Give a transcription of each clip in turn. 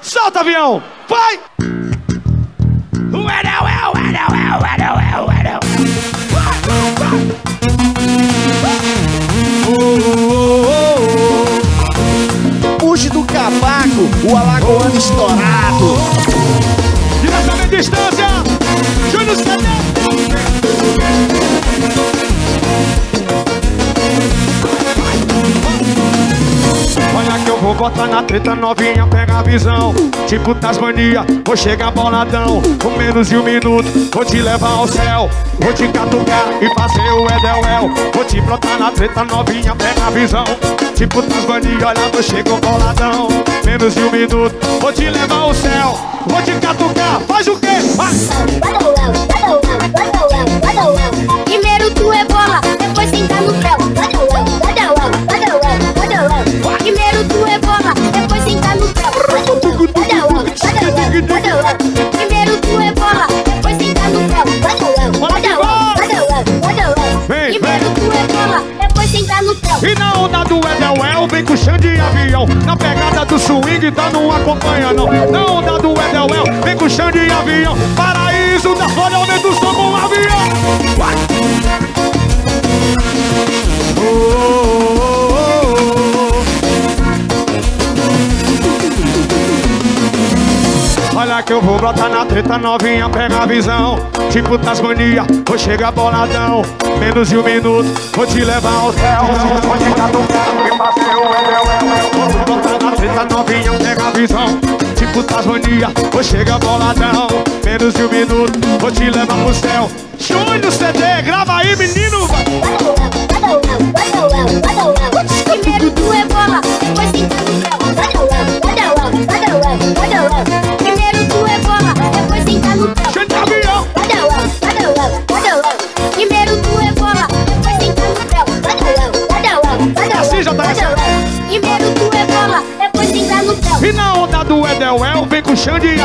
Solta, avião! Vai! Puxe do cavaco, o alagoano estourado. Diretamente distância! Júnior Cedê! Vou botar na treta novinha, pega a visão Tipo Tasmania, vou chegar boladão Com menos de um minuto, vou te levar ao céu Vou te catucar e fazer o Edelwell Vou te brotar na treta novinha, pega a visão Tipo Tasmania, olha, eu chego boladão Menos de um minuto, vou te levar ao céu Vou te catucar, faz o quê? Vai! Tá não acompanha não. Na onda do Edelwell vem com chão de avião. Paraíso da flora aumenta o som com o avião. Vai! Olha que eu vou brotar na treta novinha, pega a visão. Tipo Tasmania, vou chegar boladão. Menos de um minuto, vou te levar ao céu. Vou te catucar e passei o Edelwell Vou treta novinha, pega a visão Tipo Tasmania, vou chegar boladão Menos de um minuto, vou te levar pro céu Júnior CD, grava aí menino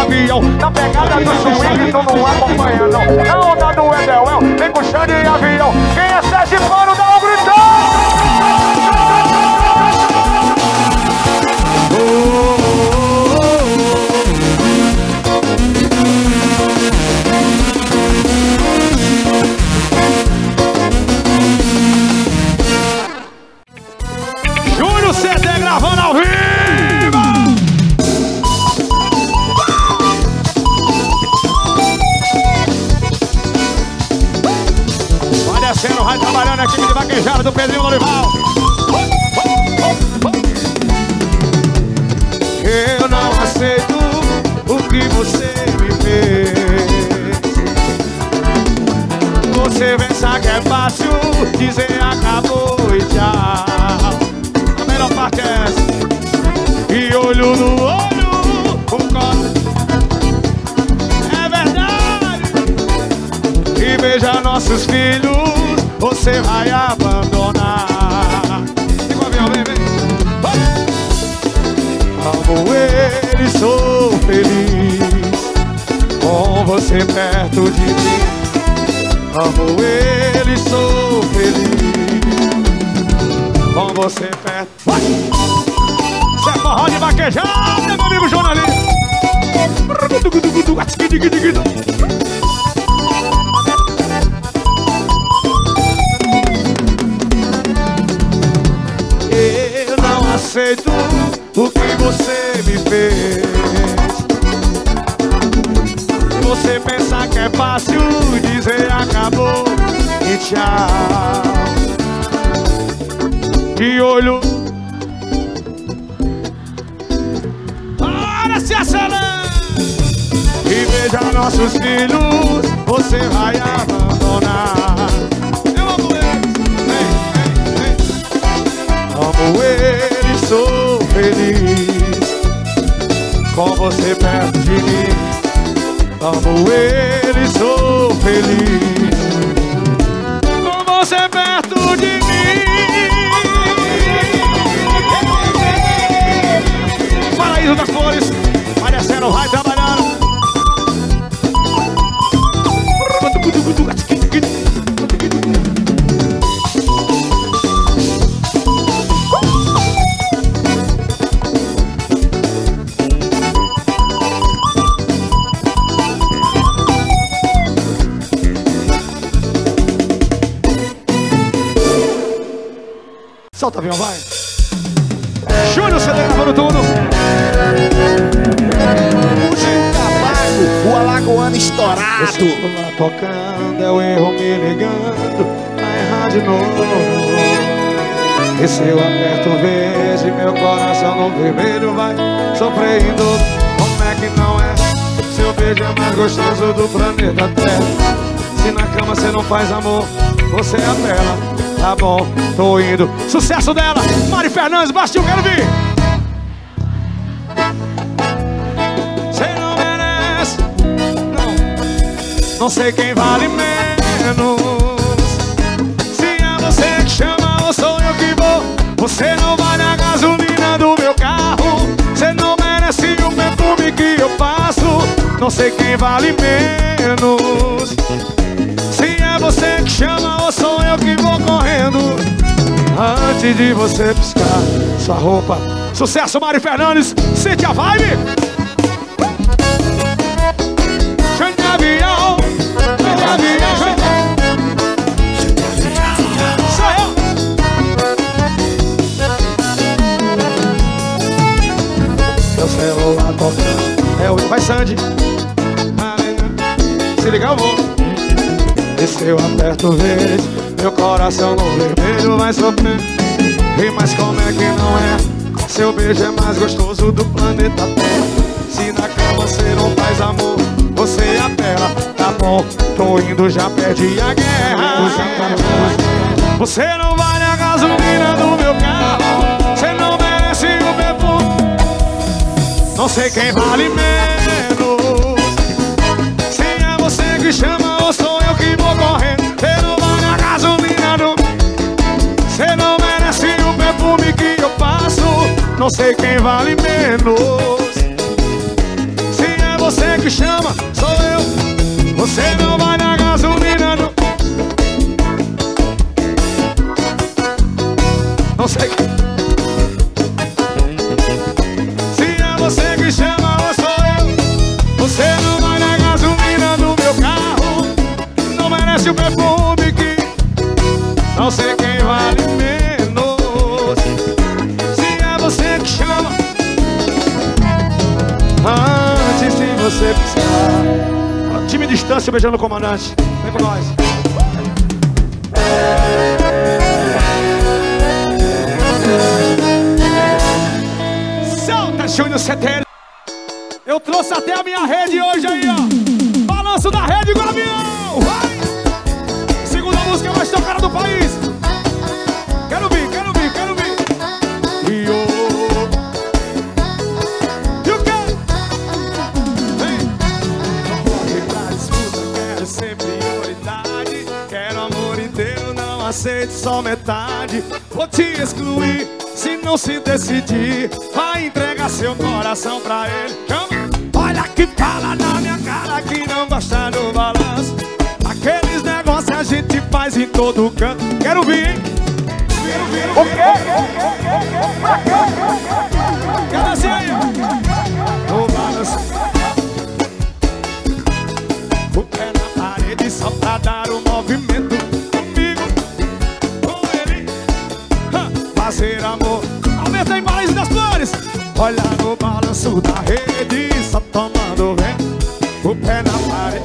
avião Na pegada do swing então não acompanha não Na onda do Edelwell vem com chão de avião você me fez. Você pensa que é fácil dizer acabou e tchau. A melhor parte é essa. E olho no olho, o copo. É verdade. E veja nossos filhos, você vai abandonar. Vem com avião, vem, vem. Amo ele, sou feliz com você perto de mim. Amo ele, sou feliz com você perto. Vai! Isso é forró de vaquejada, meu amigo jornalista. Eu não aceito o que você me fez. Você pensa que é fácil dizer acabou e tchau. De olho. Para se acelera! E veja nossos filhos, você vai abandonar. Eu amo eles. Amo ele, sou feliz com você perto de mim. Amo ele, sou feliz com você perto de mim. Paraíso das Flores, vai descendo, vai trabalhando. Solta, avião, vai. Júnior, você tá gravando tudo. O Capaco, o alagoano estourado. Lá tocando, é o erro me ligando. Vai errar de novo. E se eu aperto verde, meu coração no vermelho vai sofrendo. Como é que não é? Seu beijo é mais gostoso do planeta Terra. Se na cama você não faz amor, você apela. Tá bom, tô indo. Sucesso dela, Mari Fernandes, Bastil, quero vir. Você não merece, não. Não sei quem vale menos. Se é você que chama ou sou eu que vou Você não vale a gasolina do meu carro Você não merece o perfume que eu passo Não sei quem vale menos Se é você que chama sou eu que vou correndo Antes de você piscar sua roupa. Sucesso Mari Fernandes, sente a vibe. Avião, avião Sou eu. Seu celular tocando. É o Vai Sandy Se ligar eu vou E se eu aperto verde. Meu coração no vermelho vai sofrer. E mas como é que não é? Seu beijo é mais gostoso do planeta Terra. Se na cama você não faz amor Você apela. Tá bom, tô indo, já perdi a guerra. Você não vale a gasolina do meu carro. Você não merece o perfume não sei quem vale menos. Se é você que chama vou correndo não vale a gasolina do Você não merece o perfume que eu passo Não sei quem vale menos. Se é você que chama, sou eu. Você não vale a gasolina do Não sei. Se distância beijando o comandante Vem com nós Solta, Júnior CTL. Eu trouxe até a minha rede hoje aí, ó. Balanço da rede igual avião. Vai! Segunda música mais tocada do país. Aceito só metade. Vou te excluir se não se decidir. Vai entregar seu coração pra ele. Chama. Olha que fala na minha cara que não gosta do balanço. Aqueles negócios a gente faz em todo canto. Quero vir, hein? Quero vir. O quê? Quero assim aí. No balanço. Olha no balanço da rede, só tomando vento. O pé na parede,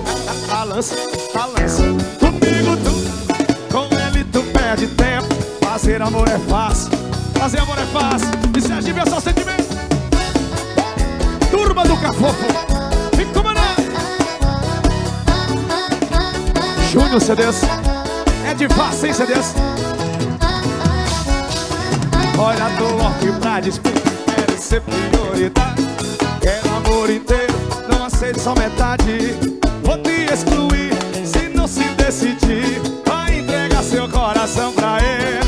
balança, balança. Comigo tu, com ele tu perde tempo. Fazer amor é fácil, fazer amor é fácil. E se agir é só sentimento. Turma do Cafofo, fica comandando. Júnior CDs, é de fácil, hein, CDs? Olha, tô aqui pra quero ser prioridade. Quero amor inteiro, não aceito só metade. Vou te excluir se não se decidir. Vai entregar seu coração pra ele.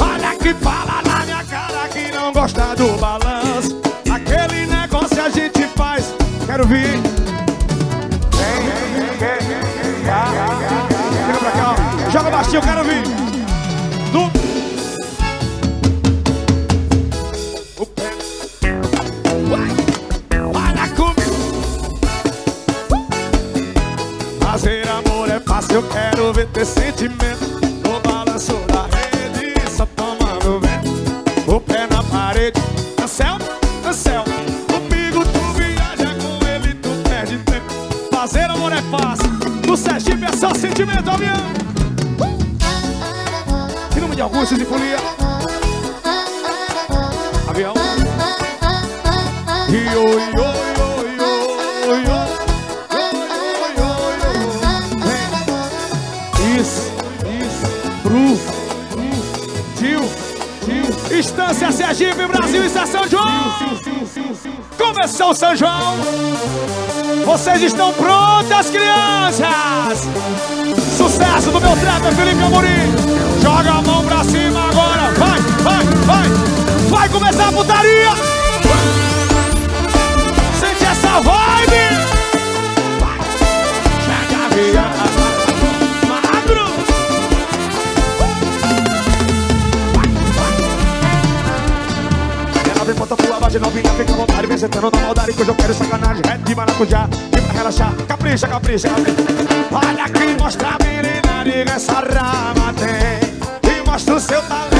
Olha que fala na minha cara que não gosta do balanço. Aquele negócio a gente faz. Quero vir. Vem, vem, vem, vem, vem. Vir. No o ter sentimento. começou o São João. Vocês estão prontas, crianças? Sucesso do meu trap, Felipe Amorim. Joga a mão pra cima agora. Vai, vai, vai. Vai começar a putaria. Sente essa voz. De novinha fica à vontade, vem sentando na maldade Que eu quero sacanagem, é de maracujá E pra relaxar, capricha, capricha. Olha quem mostra a menina, diga essa rama tem. E mostra o seu talento.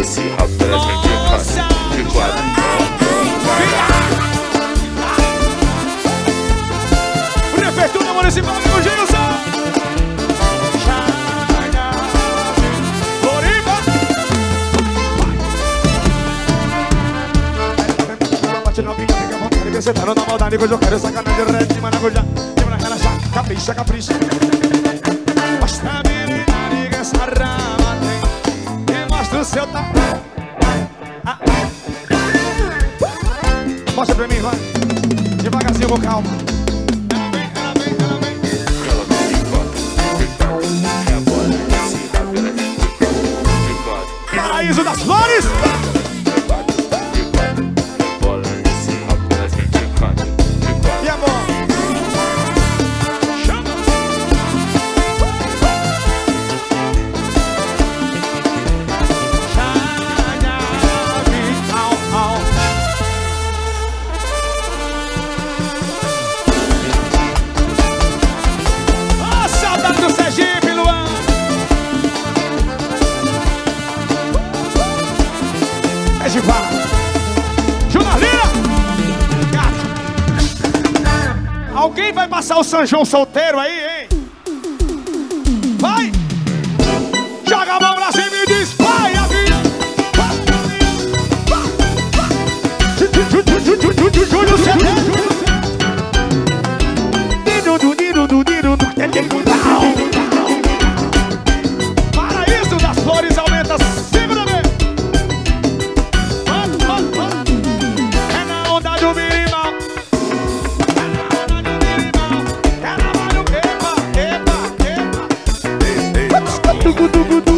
esse rabo pra gente faz de quatro. Prefeitura Municipal de Você tá no da maldade, eu quero sacanagem, red de maracujá, tem pra relaxar, capricha, capricha. Vocal. João solteiro aí, tugu tugu tugu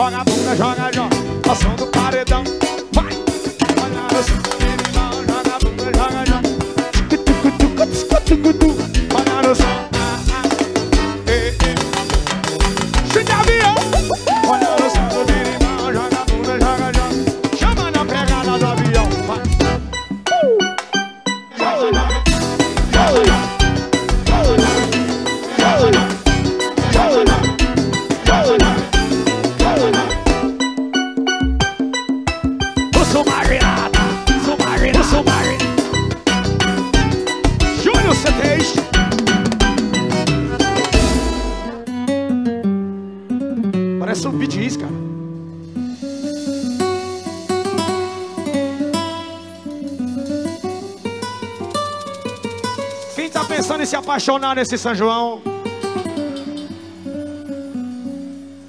Joga Parece um BTS, cara. Quem tá pensando em se apaixonar nesse São João?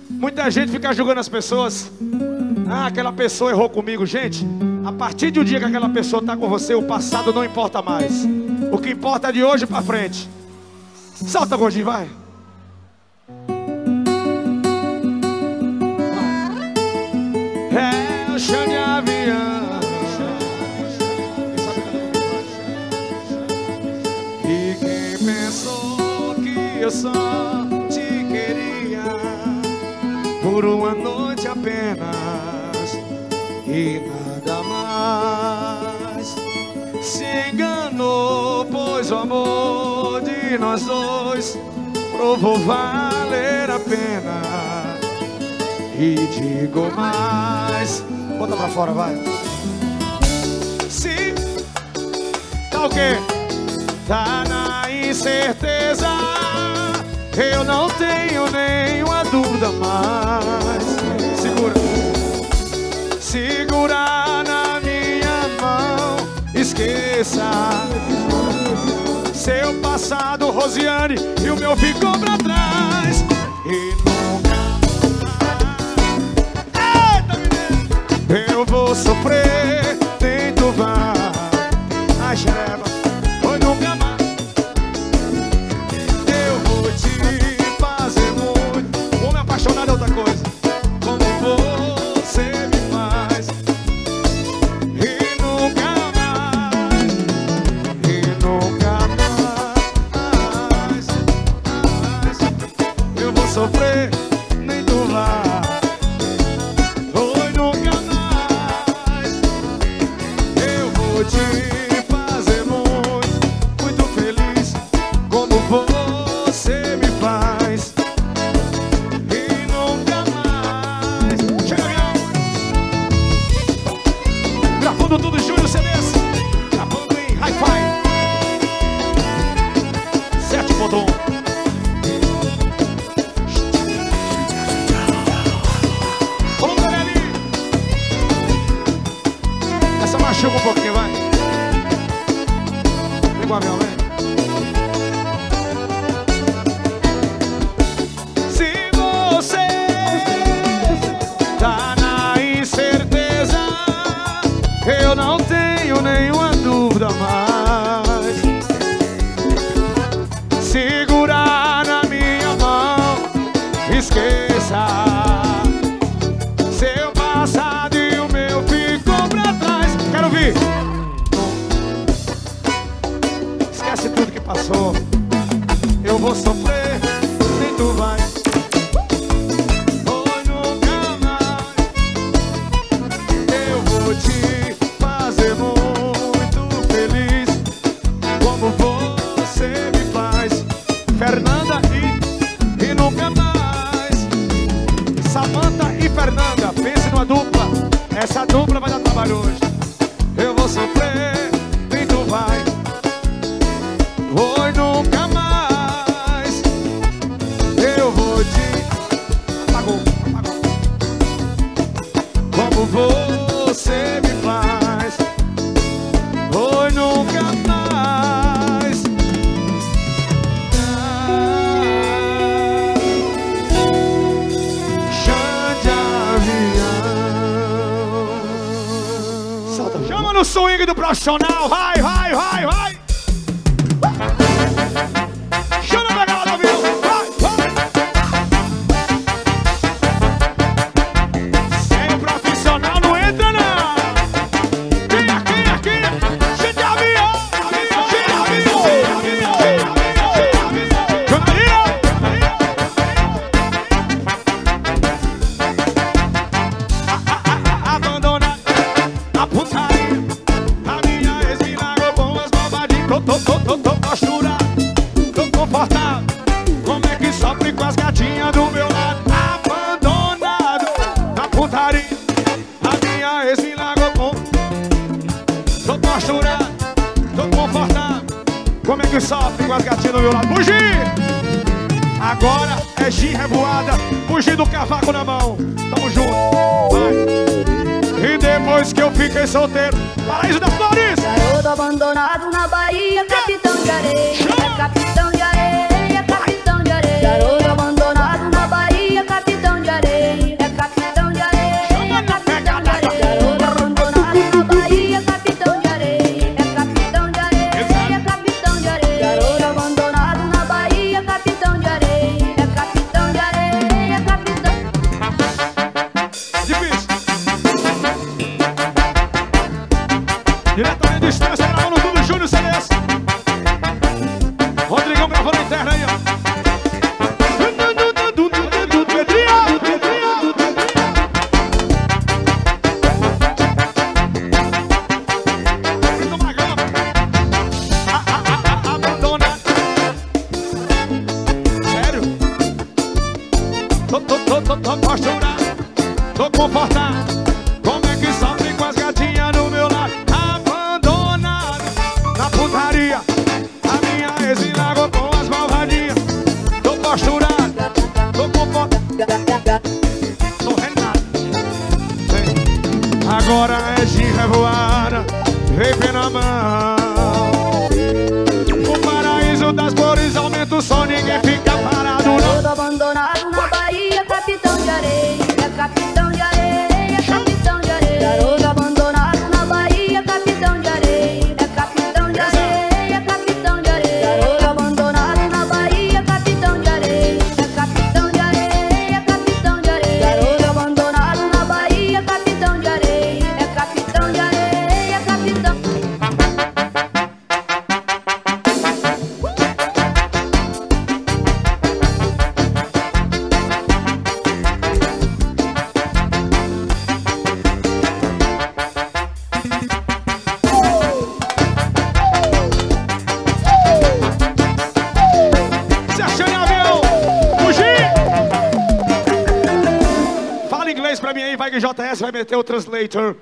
Muita gente fica julgando as pessoas. Ah, aquela pessoa errou comigo. Gente, a partir do dia que aquela pessoa está com você, o passado não importa mais. O que importa é de hoje para frente. Salta, gordinho, vai. É o chão de avião. E quem pensou que eu só te queria por uma noite apenas e nada mais se enganou, pois o amor de nós dois provou valer a pena. E digo mais, bota pra fora, vai. Se tá o quê? Tá na incerteza. Eu não tenho nenhuma dúvida mais. Segura. Segura na minha mão. Esqueça seu passado, Rosiane, e o meu ficou pra trás. Eu vou sofrer, tu vai. A xereba, tenho nenhuma dúvida mais. Swing do profissional. Vai, vai, vai, a esse milagre é bom. Tô posturado, tô confortado. Como é que sofre com as gatinhas do meu lado? Fugir! Agora é gin revoada, fugir do cavaco na mão. Tamo junto, vai. E depois que eu fiquei solteiro, paraíso da Flores! Garoto abandonado na Bahia, capitão de areia. I'll.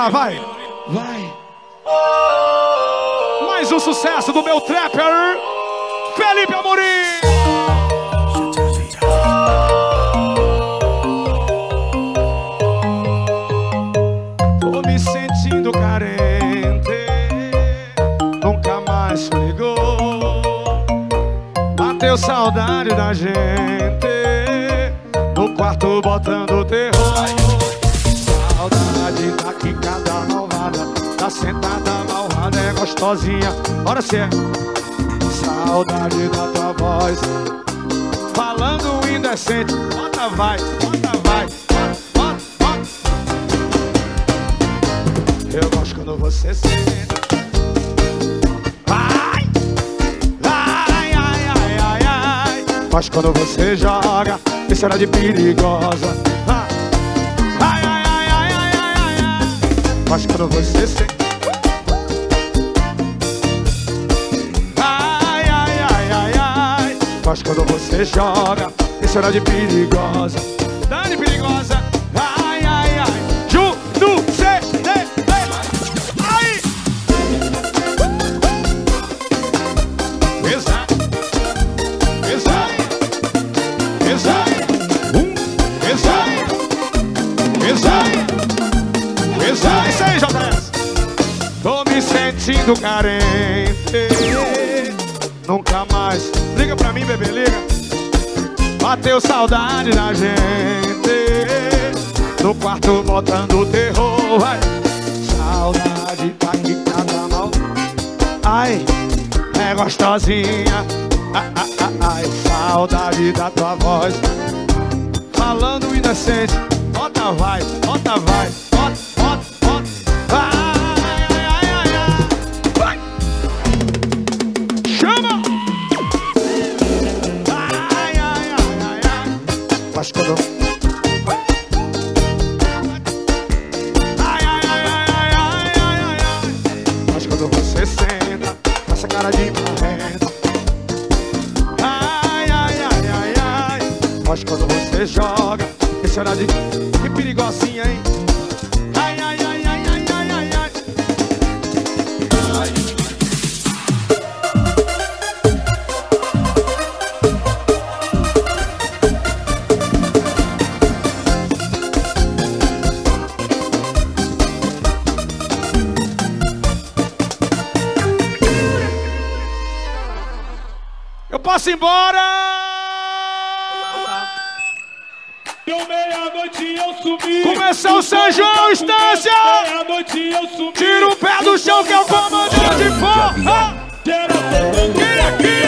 Parar, vai. Vai. Mais um sucesso do meu trapper, Felipe Amorim. Tô me sentindo carente, nunca mais ligou. Bateu saudade da gente, no quarto botando terror. Da sentada malvada é gostosinha. Bora ser. Saudade da tua voz, falando indecente. Bota vai, bota vai, bota, bota. Eu gosto quando você senta. Vai, ai, ai, ai, ai, ai. Gosto quando você joga, isso era de perigosa. Gosto quando você senta. Ai, ai, ai, ai, ai. Gosto quando você joga, isso era de perigosa. Carente. Nunca mais. Liga pra mim, bebê, liga. Bateu saudade da gente. No quarto botando terror. Vai. Saudade tá aqui cada mal. Ai, é gostosinha. Ah, ah, ah, ai, saudade da tua voz. Falando inocente. Bota vai, bota vai, bota. Eu ir embora! Deu meia-noite eu subi. Começou o São João, Estância! Meia-noite eu subi. Tira o pé do chão que é o comandante forra! Quero fodendo. Quem aqui?